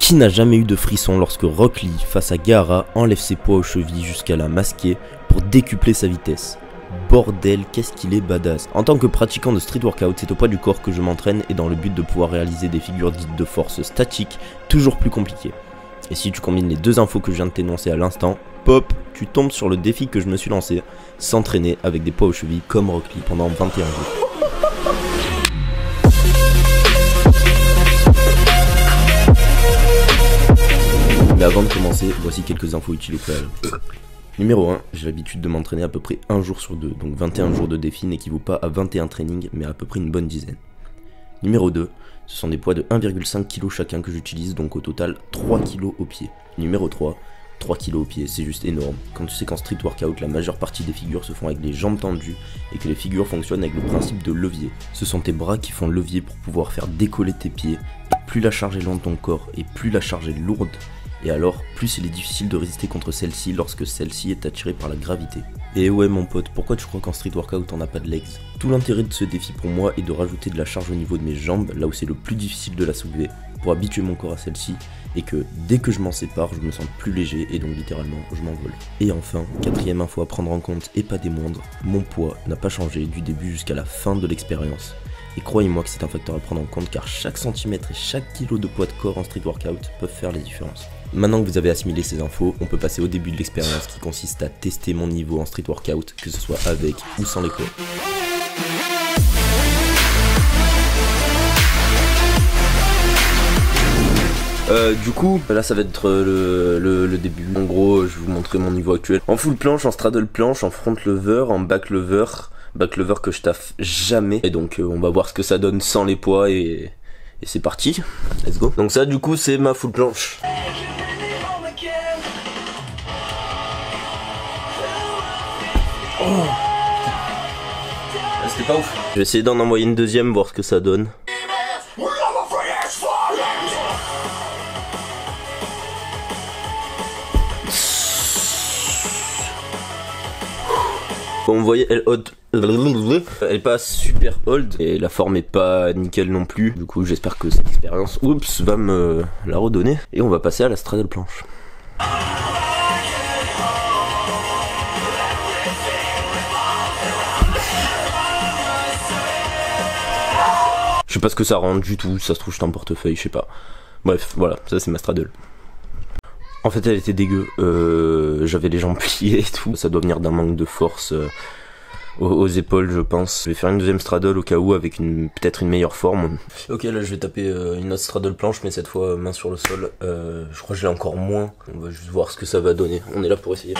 Qui n'a jamais eu de frisson lorsque Rock face à Gaara, enlève ses poids aux chevilles jusqu'à la masquer pour décupler sa vitesse Bordel, qu'est-ce qu'il est badass. En tant que pratiquant de street workout, c'est au poids du corps que je m'entraîne et dans le but de pouvoir réaliser des figures dites de force statiques, toujours plus compliquées. Et si tu combines les deux infos que je viens de t'énoncer à l'instant, pop, tu tombes sur le défi que je me suis lancé, s'entraîner avec des poids aux chevilles comme Rock Lee pendant 21 jours. Mais avant de commencer, voici quelques infos utiles au préalable. Numéro 1, j'ai l'habitude de m'entraîner à peu près un jour sur deux, donc 21 jours de défi n'équivaut pas à 21 trainings, mais à peu près une bonne dizaine. Numéro 2, ce sont des poids de 1,5 kg chacun que j'utilise, donc au total 3 kg au pied. Numéro 3, 3 kg au pied, c'est juste énorme. Quand tu sais qu'en street workout, la majeure partie des figures se font avec les jambes tendues et que les figures fonctionnent avec le principe de levier. Ce sont tes bras qui font le levier pour pouvoir faire décoller tes pieds. Et plus la charge est loin de ton corps et plus la charge est lourde, et alors plus il est difficile de résister contre celle-ci lorsque celle-ci est attirée par la gravité. Et ouais mon pote, pourquoi tu crois qu'en street workout on n'a pas de legs? Tout l'intérêt de ce défi pour moi est de rajouter de la charge au niveau de mes jambes, là où c'est le plus difficile de la soulever, pour habituer mon corps à celle-ci, et que dès que je m'en sépare, je me sens plus léger et donc littéralement je m'envole. Et enfin, quatrième info à prendre en compte et pas des moindres, mon poids n'a pas changé du début jusqu'à la fin de l'expérience. Et croyez-moi que c'est un facteur à prendre en compte car chaque centimètre et chaque kilo de poids de corps en street workout peuvent faire les différences. Maintenant que vous avez assimilé ces infos, on peut passer au début de l'expérience qui consiste à tester mon niveau en street workout, que ce soit avec ou sans les poids. Euh, du coup, là ça va être le, le, début. En gros, je vais vous montrer mon niveau actuel. En full planche, en straddle planche, en front lever, en back lever. Back lever que je taffe jamais. Et donc euh, on va voir ce que ça donne sans les poids et, et c'est parti. Let's go. Donc ça du coup c'est ma full planche. Oh. C'était pas ouf. Je vais essayer d'en envoyer une deuxième, voir ce que ça donne. Bon, vous voyez, elle hold. Elle est pas super old et la forme est pas nickel non plus. Du coup, j'espère que cette expérience, oups, va me la redonner. Et on va passer à la straddle planche. Je sais pas ce que ça rend du tout, ça se trouve je un portefeuille, je sais pas. Bref, voilà, ça c'est ma straddle. En fait elle était dégueu, euh, j'avais les jambes pliées et tout, ça doit venir d'un manque de force euh, aux, épaules je pense. Je vais faire une deuxième straddle au cas où avec une peut-être une meilleure forme. Ok là je vais taper euh, une autre straddle planche mais cette fois main sur le sol. je crois que j'ai encore moins, on va juste voir ce que ça va donner. On est là pour essayer.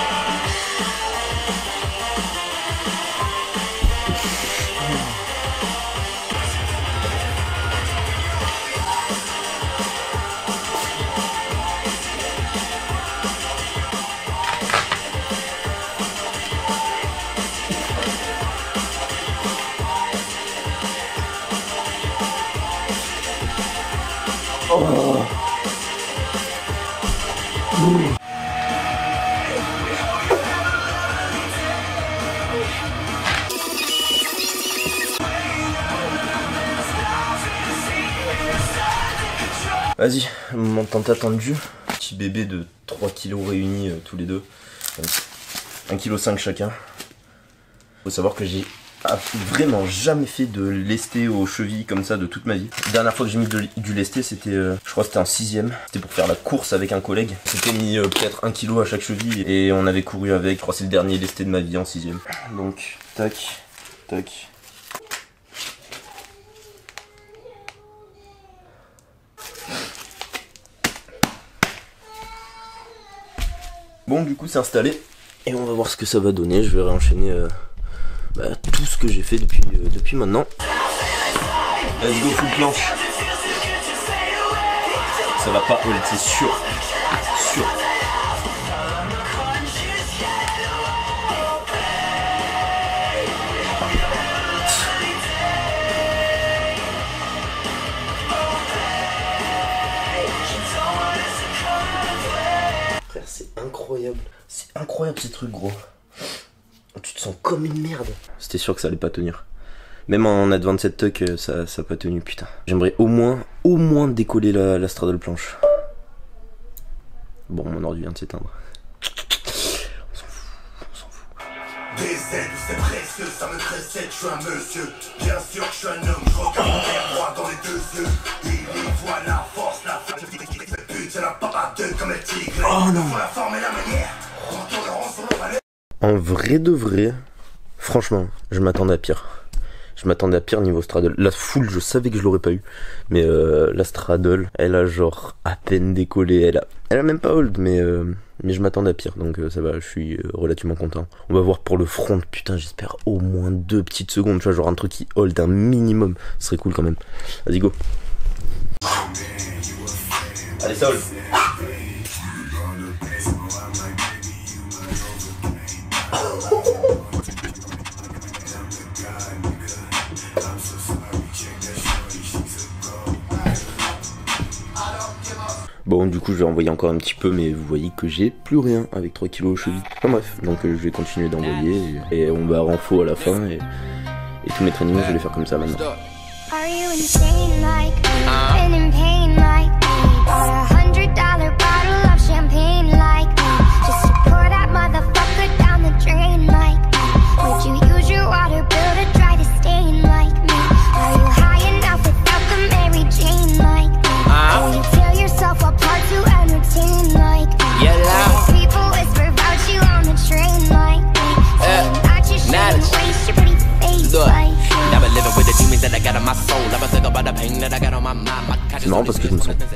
Vas-y, moment tant attendu. Petit bébé de 3 kilos réunis euh, tous les deux. 1,5 kg chacun. Faut savoir que j'ai vraiment jamais fait de lesté aux chevilles comme ça de toute ma vie. La dernière fois que j'ai mis du lesté, c'était, euh, je crois c'était un sixième. C'était pour faire la course avec un collègue. C'était mis euh, peut-être 1 kg à chaque cheville et on avait couru avec. Je crois que c'est le dernier lesté de ma vie en sixième. Donc, tac, tac. Bon, du coup, c'est installé. Et on va voir ce que ça va donner. Je vais réenchaîner euh, bah, tout ce que j'ai fait depuis, euh, depuis maintenant. Let's go full planche. Ça va pas c'est. Sûr. Incroyable ces trucs, gros. Tu te sens comme une merde. C'était sûr que ça allait pas tenir. Même en advanced tuck, euh, ça, ça a pas tenu, putain. J'aimerais au moins, au moins décoller la, la straddle planche. Bon, mon ordi vient de s'éteindre. On s'en fout, on s'en fout. Des ailes, c'est précieux, ça me précède, je suis un monsieur. Bien sûr que je suis un homme, je regarde mon droit dans les deux yeux. Il y voit la force, la force. Putain, la papa deux comme le tigre. Oh non. Faut la forme et la manière. En vrai de vrai, franchement, je m'attendais à pire. Je m'attendais à pire niveau straddle. La foule, je savais que je l'aurais pas eu. Mais euh, la straddle, elle a genre à peine décollé. Elle a, elle a même pas hold, mais, euh, je m'attendais à pire. Donc euh, ça va, je suis relativement content. On va voir pour le front. Putain, j'espère au moins deux petites secondes. Tu vois, genre un truc qui hold un minimum. Ce serait cool quand même. Vas-y, go. Allez, ça. Bon, du coup, je vais envoyer encore un petit peu, mais vous voyez que j'ai plus rien avec 3 kilos aux chevilles. Enfin bref, donc euh, je vais continuer d'envoyer et, et on va renfo à la fin et, et tous mes trainings, je vais les faire comme ça maintenant. Are you insane like?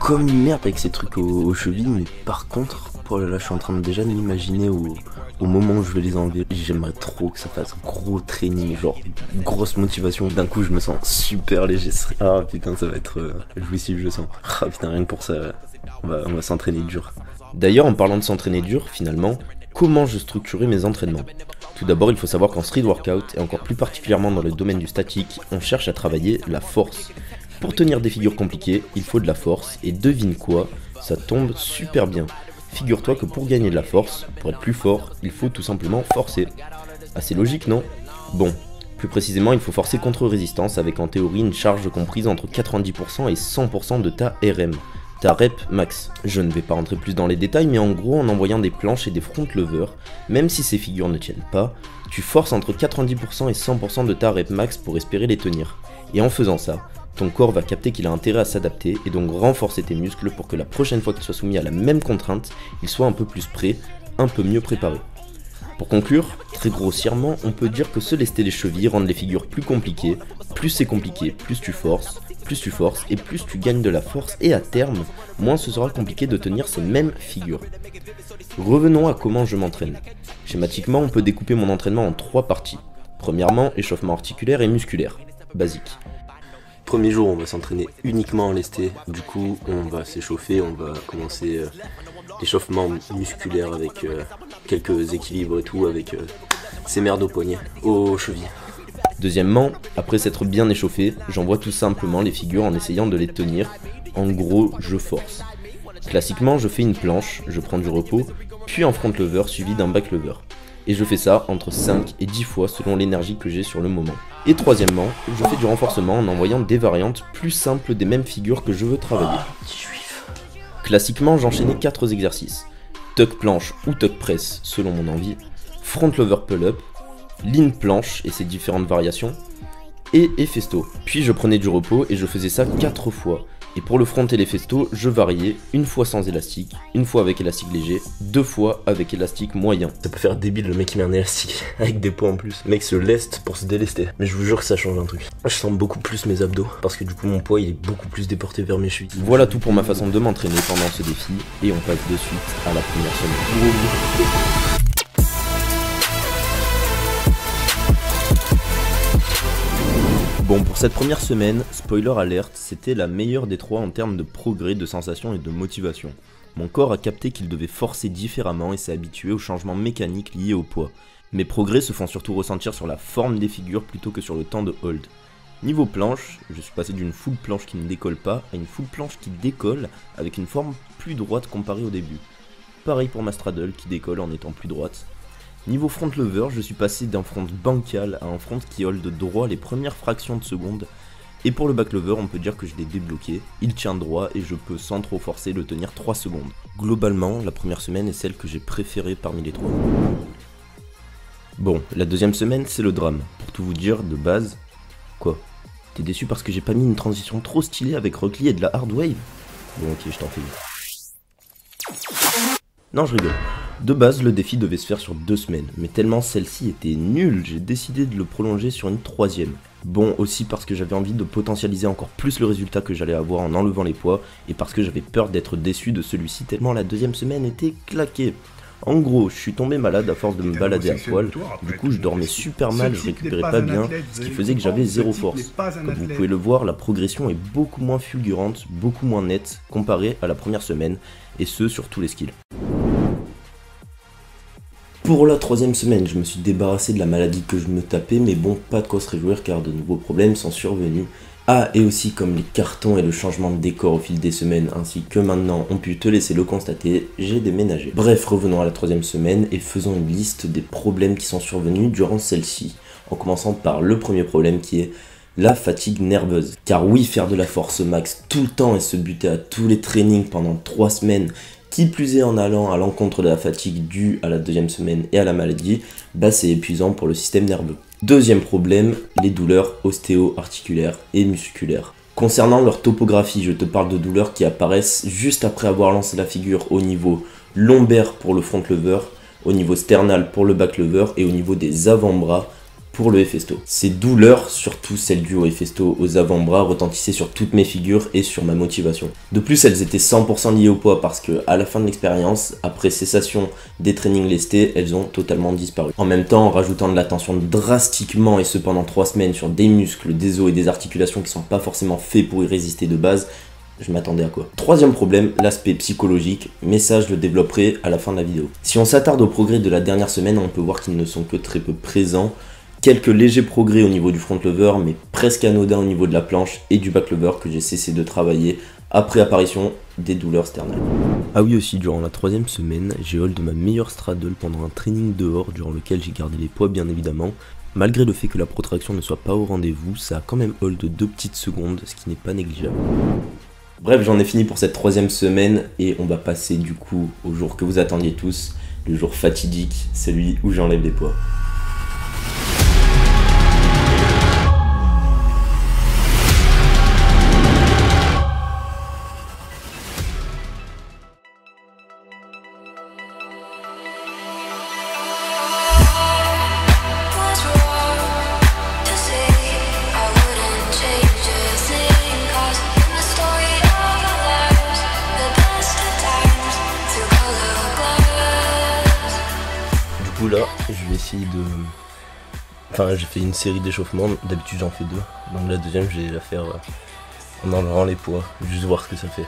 Comme une merde avec ces trucs aux, chevilles, mais par contre, oh là là, je suis en train de déjà m'imaginer au, au moment où je vais les enlever. J'aimerais trop que ça fasse gros training, genre grosse motivation. D'un coup, je me sens super léger. Ah putain, ça va être euh, jouissif, je sens. Ah putain, rien que pour ça, on va, on va s'entraîner dur. D'ailleurs, en parlant de s'entraîner dur, finalement, comment je structurais mes entraînements? Tout d'abord, il faut savoir qu'en street workout, et encore plus particulièrement dans le domaine du statique, on cherche à travailler la force. Pour tenir des figures compliquées, il faut de la force, et devine quoi, ça tombe super bien. Figure-toi que pour gagner de la force, pour être plus fort, il faut tout simplement forcer. Assez logique, non? Bon, plus précisément, il faut forcer contre résistance avec en théorie une charge comprise entre 90% et 100% de ta RM, ta rep max. Je ne vais pas rentrer plus dans les détails, mais en gros, en envoyant des planches et des front levers, même si ces figures ne tiennent pas, tu forces entre 90% et 100% de ta rep max pour espérer les tenir. Et en faisant ça, ton corps va capter qu'il a intérêt à s'adapter et donc renforcer tes muscles pour que la prochaine fois qu'il soit soumis à la même contrainte, il soit un peu plus prêt, un peu mieux préparé. Pour conclure, très grossièrement, on peut dire que se lester les chevilles rendent les figures plus compliquées. Plus c'est compliqué, plus tu forces, plus tu forces et plus tu gagnes de la force et à terme, moins ce sera compliqué de tenir ces mêmes figures. Revenons à comment je m'entraîne. Schématiquement, on peut découper mon entraînement en trois parties. Premièrement, échauffement articulaire et musculaire. Basique. Premier jour, on va s'entraîner uniquement en lesté. Du coup, on va s'échauffer, on va commencer euh, l'échauffement musculaire avec euh, quelques équilibres et tout, avec euh, ces merdes au poignet, aux chevilles. Deuxièmement, après s'être bien échauffé, j'envoie tout simplement les figures en essayant de les tenir. En gros, je force. Classiquement, je fais une planche, je prends du repos, puis un front lever suivi d'un back lever. Et je fais ça entre 5 et 10 fois selon l'énergie que j'ai sur le moment. Et troisièmement, je fais du renforcement en envoyant des variantes plus simples des mêmes figures que je veux travailler. Classiquement, j'enchaînais 4 exercices. Tuck planche ou tuck press selon mon envie, front lever pull-up, lean planche et ses différentes variations, et Efesto. Puis je prenais du repos et je faisais ça 4 fois. Et pour le front et les festos, je variais une fois sans élastique, une fois avec élastique léger, deux fois avec élastique moyen. Ça peut faire débile le mec qui met un élastique avec des poids en plus. Le mec se leste pour se délester. Mais je vous jure que ça change un truc. Je sens beaucoup plus mes abdos parce que du coup mon poids il est beaucoup plus déporté vers mes chevilles. Voilà tout pour ma façon de m'entraîner pendant ce défi et on passe de suite à la première semaine. Bon, pour cette première semaine, spoiler alerte, c'était la meilleure des trois en termes de progrès, de sensations et de motivation. Mon corps a capté qu'il devait forcer différemment et s'est habitué aux changements mécaniques liés au poids. Mes progrès se font surtout ressentir sur la forme des figures plutôt que sur le temps de hold. Niveau planche, je suis passé d'une full planche qui ne décolle pas à une full planche qui décolle avec une forme plus droite comparée au début. Pareil pour ma straddle qui décolle en étant plus droite. Niveau front lever, je suis passé d'un front bancal à un front qui hold droit les premières fractions de seconde, Et pour le back lever, on peut dire que je l'ai débloqué, il tient droit et je peux sans trop forcer le tenir 3 secondes. Globalement, la première semaine est celle que j'ai préférée parmi les trois. Bon, la deuxième semaine, c'est le drame. Pour tout vous dire, de base... Quoi? T'es déçu parce que j'ai pas mis une transition trop stylée avec Rock Lee et de la hard wave? Bon ok, je t'en fais. Non, je rigole. De base, le défi devait se faire sur deux semaines, mais tellement celle-ci était nulle, j'ai décidé de le prolonger sur une troisième. Bon, aussi parce que j'avais envie de potentialiser encore plus le résultat que j'allais avoir en enlevant les poids, et parce que j'avais peur d'être déçu de celui-ci tellement la deuxième semaine était claquée. En gros, je suis tombé malade à force de me balader à poil, du coup je dormais super mal, je récupérais pas bien, ce qui faisait que j'avais zéro force. Comme vous pouvez le voir, la progression est beaucoup moins fulgurante, beaucoup moins nette, comparée à la première semaine, et ce sur tous les skills. Pour la troisième semaine, je me suis débarrassé de la maladie que je me tapais, mais bon, pas de quoi se réjouir car de nouveaux problèmes sont survenus. Ah, et aussi comme les cartons et le changement de décor au fil des semaines, ainsi que maintenant ont pu te laisser le constater, j'ai déménagé. Bref, revenons à la troisième semaine et faisons une liste des problèmes qui sont survenus durant celle-ci, en commençant par le premier problème qui est la fatigue nerveuse. Car oui, faire de la force max tout le temps et se buter à tous les trainings pendant 3 semaines, qui plus est en allant à l'encontre de la fatigue due à la deuxième semaine et à la maladie, bah c'est épuisant pour le système nerveux. Deuxième problème, les douleurs ostéo-articulaires et musculaires. Concernant leur topographie, je te parle de douleurs qui apparaissent juste après avoir lancé la figure au niveau lombaire pour le front lever, au niveau sternal pour le back lever et au niveau des avant-bras pour le Hefesto. Ces douleurs, surtout celles dues au Hefesto aux avant-bras, retentissaient sur toutes mes figures et sur ma motivation. De plus, elles étaient 100% liées au poids parce que à la fin de l'expérience, après cessation des trainings lestés, elles ont totalement disparu. En même temps, en rajoutant de la tension drastiquement et ce pendant 3 semaines sur des muscles, des os et des articulations qui sont pas forcément faits pour y résister de base, je m'attendais à quoi? Troisième problème, l'aspect psychologique, mais ça je le développerai à la fin de la vidéo. Si on s'attarde aux progrès de la dernière semaine, on peut voir qu'ils ne sont que très peu présents quelques légers progrès au niveau du front lever, mais presque anodins au niveau de la planche et du back lever que j'ai cessé de travailler après apparition des douleurs sternales. Ah oui aussi, durant la troisième semaine, j'ai hold ma meilleure straddle pendant un training dehors durant lequel j'ai gardé les poids bien évidemment. Malgré le fait que la protraction ne soit pas au rendez-vous, ça a quand même hold de 2 petites secondes, ce qui n'est pas négligeable. Bref, j'en ai fini pour cette troisième semaine et on va passer du coup au jour que vous attendiez tous, le jour fatidique, celui où j'enlève les poids. Je vais essayer de... Enfin, j'ai fait une série d'échauffements, d'habitude j'en fais deux. Donc la deuxième, je vais la faire euh, en enlevant les poids, juste voir ce que ça fait.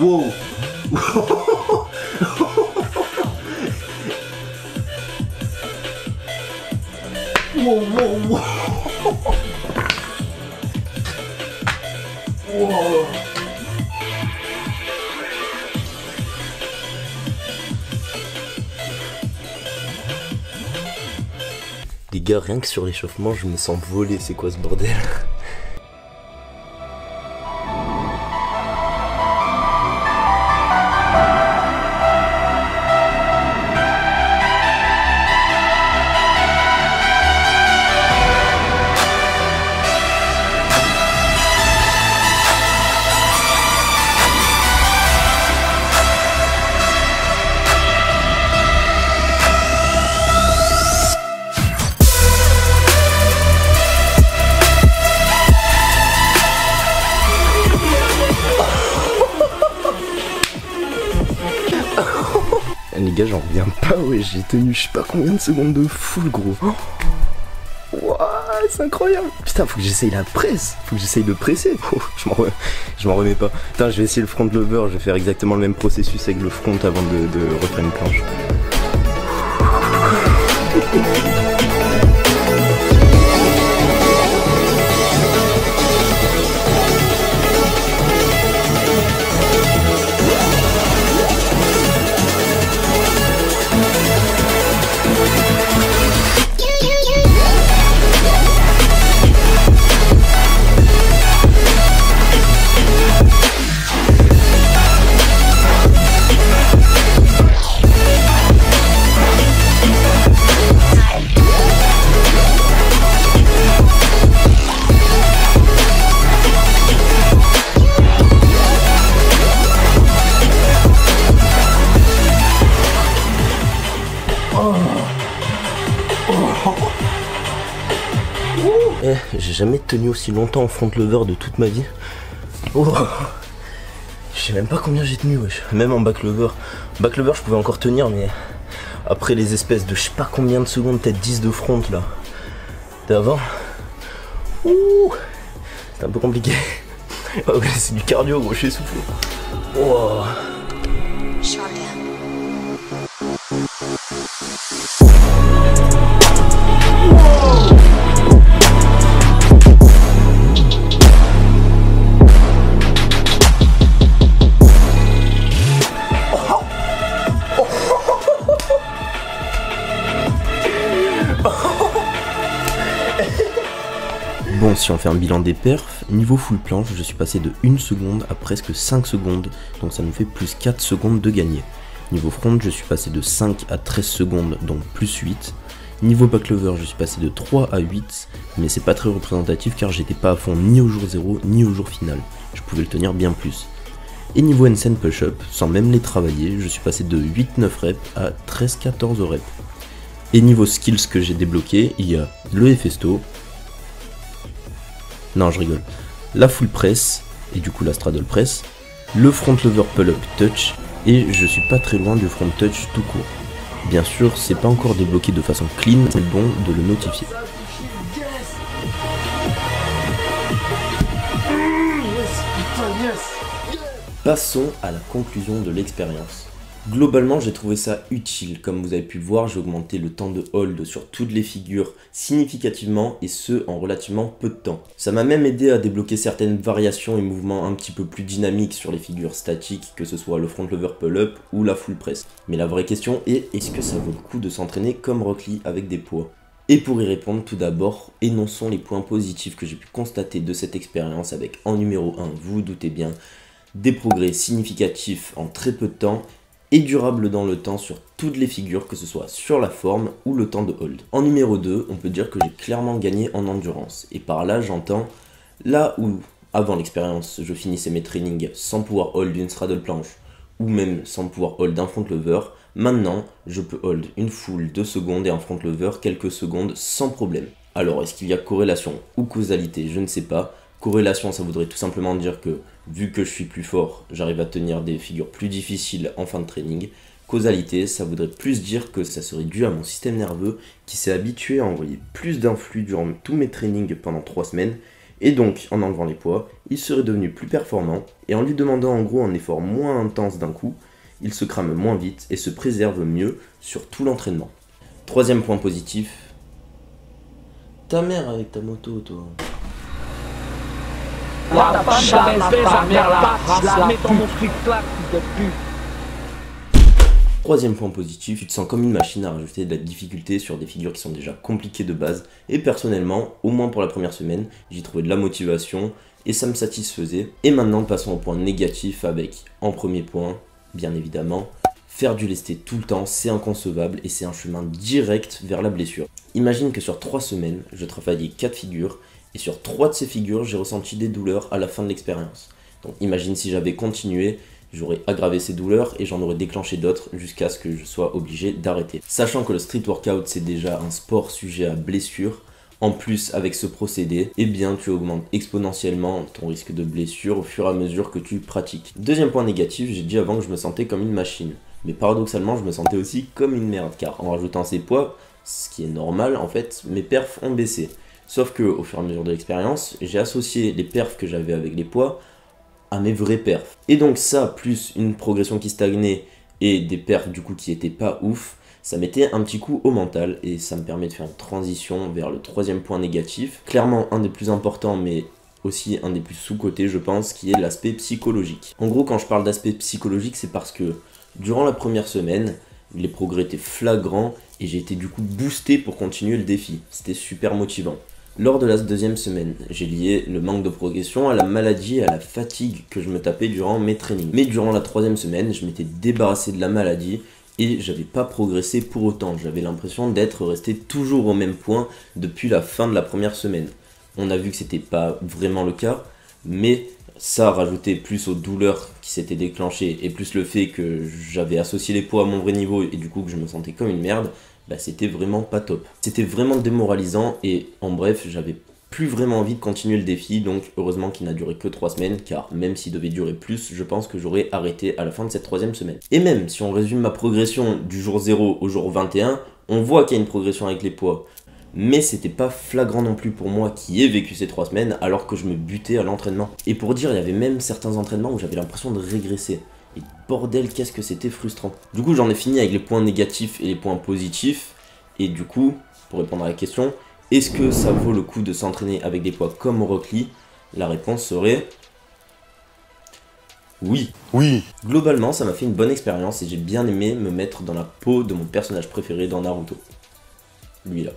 Wow Les gars, rien que sur l'échauffement, je me sens volé, c'est quoi ce bordel? J'en reviens pas, ouais, j'ai tenu je sais pas combien de secondes de full gros. Oh. C'est incroyable. Putain, faut que j'essaye la presse. Faut que j'essaye de presser. Oh, je m'en re- je m'en remets pas. Putain, je vais essayer le front lever. Je vais faire exactement le même processus avec le front avant de, de refaire une planche. Jamais tenu aussi longtemps en front lever de toute ma vie. Oh Je sais même pas combien j'ai tenu, wesh. Même en back lever. Back lever, je pouvais encore tenir, mais après les espèces de je sais pas combien de secondes, peut-être 10 de front là. D'avant. Ouh C'est un peu compliqué. C'est du cardio, gros, je suis essoufflé. Oh. Si on fait un bilan des perfs, niveau full planche, je suis passé de 1 seconde à presque 5 secondes, donc ça nous fait plus 4 secondes de gagné. Niveau front, je suis passé de 5 à 13 secondes, donc plus 8. Niveau backlever, je suis passé de 3 à 8, mais c'est pas très représentatif car j'étais pas à fond ni au jour 0 ni au jour final. Je pouvais le tenir bien plus. Et niveau handstand push-up, sans même les travailler, je suis passé de 8-9 reps à 13-14 reps. Et niveau skills que j'ai débloqué, il y a le Hefesto, non, je rigole. La full press, et du coup la straddle press, le front lever pull-up touch, et je suis pas très loin du front touch tout court. Bien sûr, c'est pas encore débloqué de façon clean, c'est bon de le notifier. Passons à la conclusion de l'expérience. Globalement, j'ai trouvé ça utile. Comme vous avez pu le voir, j'ai augmenté le temps de hold sur toutes les figures significativement et ce en relativement peu de temps. Ça m'a même aidé à débloquer certaines variations et mouvements un petit peu plus dynamiques sur les figures statiques, que ce soit le front lever pull-up ou la full press. Mais la vraie question est est-ce que ça vaut le coup de s'entraîner comme Rock Lee avec des poids? Et pour y répondre, tout d'abord, énonçons les points positifs que j'ai pu constater de cette expérience avec en numéro 1, vous vous doutez bien, des progrès significatifs en très peu de temps et durable dans le temps sur toutes les figures, que ce soit sur la forme ou le temps de hold. En numéro 2, on peut dire que j'ai clairement gagné en endurance. Et par là, j'entends là où, avant l'expérience, je finissais mes trainings sans pouvoir hold une straddle planche ou même sans pouvoir hold un front lever, maintenant, je peux hold une full 2 secondes et un front lever quelques secondes sans problème. Alors, est-ce qu'il y a corrélation ou causalité Je ne sais pas. Corrélation, ça voudrait tout simplement dire que vu que je suis plus fort, j'arrive à tenir des figures plus difficiles en fin de training. Causalité, ça voudrait plus dire que ça serait dû à mon système nerveux qui s'est habitué à envoyer plus d'influx durant tous mes trainings pendant 3 semaines. Et donc, en enlevant les poids, il serait devenu plus performant et en lui demandant en gros un effort moins intense d'un coup, il se crame moins vite et se préserve mieux sur tout l'entraînement. Troisième point positif. Ta mère avec ta moto, toi. Respect, sa mère la la mets dans mon fric clac, de pute. Troisième point positif, tu te sens comme une machine à rajouter de la difficulté sur des figures qui sont déjà compliquées de base. Et personnellement, au moins pour la première semaine, j'y trouvais de la motivation et ça me satisfaisait. Et maintenant, passons au point négatif avec, en premier point, bien évidemment, faire du lesté tout le temps, c'est inconcevable et c'est un chemin direct vers la blessure. Imagine que sur 3 semaines, je travaillais 4 figures et sur 3 de ces figures, j'ai ressenti des douleurs à la fin de l'expérience. Donc imagine si j'avais continué, j'aurais aggravé ces douleurs et j'en aurais déclenché d'autres jusqu'à ce que je sois obligé d'arrêter. Sachant que le street workout c'est déjà un sport sujet à blessure, en plus avec ce procédé, eh bien tu augmentes exponentiellement ton risque de blessure au fur et à mesure que tu pratiques. Deuxième point négatif, j'ai dit avant que je me sentais comme une machine. Mais paradoxalement, je me sentais aussi comme une merde car en rajoutant ces poids, ce qui est normal en fait, mes perfs ont baissé. Sauf que au fur et à mesure de l'expérience, j'ai associé les perfs que j'avais avec les poids à mes vrais perfs. Et donc ça, plus une progression qui stagnait et des perfs du coup qui étaient pas ouf, ça mettait un petit coup au mental et ça me permet de faire une transition vers le troisième point négatif. Clairement un des plus importants mais aussi un des plus sous-cotés je pense qui est l'aspect psychologique. En gros quand je parle d'aspect psychologique c'est parce que durant la première semaine les progrès étaient flagrants et j'ai été du coup boosté pour continuer le défi. C'était super motivant. Lors de la deuxième semaine, j'ai lié le manque de progression à la maladie et à la fatigue que je me tapais durant mes trainings. Mais durant la troisième semaine, je m'étais débarrassé de la maladie et j'avais pas progressé pour autant. J'avais l'impression d'être resté toujours au même point depuis la fin de la première semaine. On a vu que c'était pas vraiment le cas, mais ça rajouté plus aux douleurs qui s'étaient déclenchées et plus le fait que j'avais associé les poids à mon vrai niveau et du coup que je me sentais comme une merde, bah, c'était vraiment pas top. C'était vraiment démoralisant et en bref, j'avais plus vraiment envie de continuer le défi, donc heureusement qu'il n'a duré que 3 semaines, car même s'il devait durer plus, je pense que j'aurais arrêté à la fin de cette troisième semaine. Et même si on résume ma progression du jour 0 au jour 21, on voit qu'il y a une progression avec les poids. Mais c'était pas flagrant non plus pour moi qui ai vécu ces 3 semaines alors que je me butais à l'entraînement. Et pour dire, il y avait même certains entraînements où j'avais l'impression de régresser. Et bordel, qu'est-ce que c'était frustrant. Du coup, j'en ai fini avec les points négatifs et les points positifs. Et du coup, pour répondre à la question, est-ce que ça vaut le coup de s'entraîner avec des poids comme Rock Lee? La réponse serait oui. Oui. Globalement, ça m'a fait une bonne expérience et j'ai bien aimé me mettre dans la peau de mon personnage préféré dans Naruto. Lui là.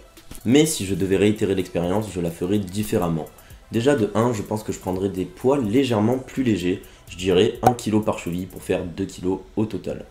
Mais si je devais réitérer l'expérience, je la ferais différemment. Déjà de 1, je pense que je prendrais des poids légèrement plus légers, je dirais 1 kg par cheville pour faire 2 kg au total.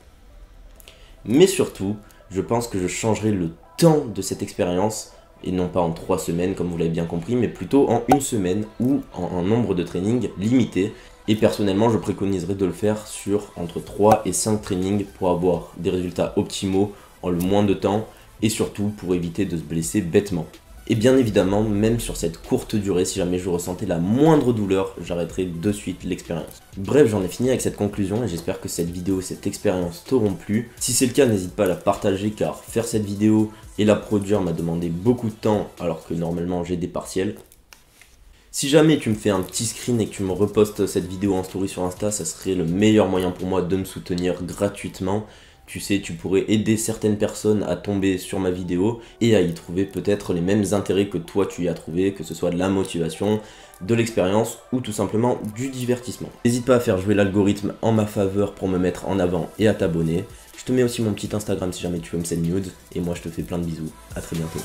Mais surtout, je pense que je changerai le temps de cette expérience, et non pas en 3 semaines comme vous l'avez bien compris, mais plutôt en une semaine ou en nombre de trainings limité. Et personnellement, je préconiserais de le faire sur entre 3 et 5 trainings pour avoir des résultats optimaux en le moins de temps et surtout pour éviter de se blesser bêtement. Et bien évidemment, même sur cette courte durée, si jamais je ressentais la moindre douleur, j'arrêterai de suite l'expérience. Bref, j'en ai fini avec cette conclusion et j'espère que cette vidéo, cette expérience t'auront plu. Si c'est le cas, n'hésite pas à la partager car faire cette vidéo et la produire m'a demandé beaucoup de temps alors que normalement j'ai des partiels. Si jamais tu me fais un petit screen et que tu me repostes cette vidéo en story sur Insta, ça serait le meilleur moyen pour moi de me soutenir gratuitement. Tu sais, tu pourrais aider certaines personnes à tomber sur ma vidéo et à y trouver peut-être les mêmes intérêts que toi tu y as trouvé, que ce soit de la motivation, de l'expérience ou tout simplement du divertissement. N'hésite pas à faire jouer l'algorithme en ma faveur pour me mettre en avant et à t'abonner. Je te mets aussi mon petit Instagram si jamais tu veux me send nude et moi je te fais plein de bisous. À très bientôt.